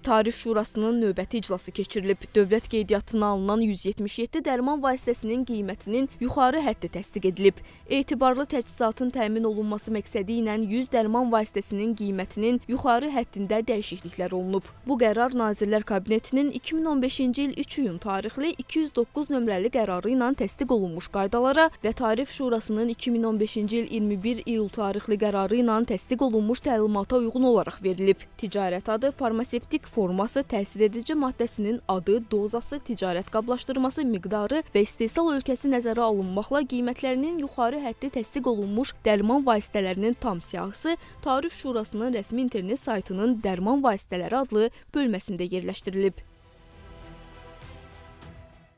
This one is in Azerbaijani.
Tarif Şurasının növbəti iclası keçirilib. Dövlət qeydiyyatına alınan 177 dərman vasitəsinin qiymətinin yuxarı həddi təsdiq edilib. Etibarlı təchizatın təmin olunması məqsədi ilə 100 dərman vasitəsinin qiymətinin yuxarı həddində dəyişikliklər olunub. Bu qərar Nazirlər Kabinetinin 2015-ci il 3 iyun tarixli 209 nömrəli qərarı ilə təsdiq olunmuş qaydalara və Tarif Şurasının 2015-ci il 21 iyul tarixli qərarı ilə təsdiq olunmuş təlimata uyğun olaraq verilib. Ticarət adı farmasevtik forması, təsir edici maddəsinin adı, dozası, ticarət qablaşdırması miqdarı və istehsal ölkəsi nəzərə alınmaqla qiymətlərinin yuxarı həddi təsdiq olunmuş dərman vasitələrinin tam siyahısı Tarif Şurasının rəsmi internet saytının Dərman vasitələri adlı bölməsində yerləşdirilib.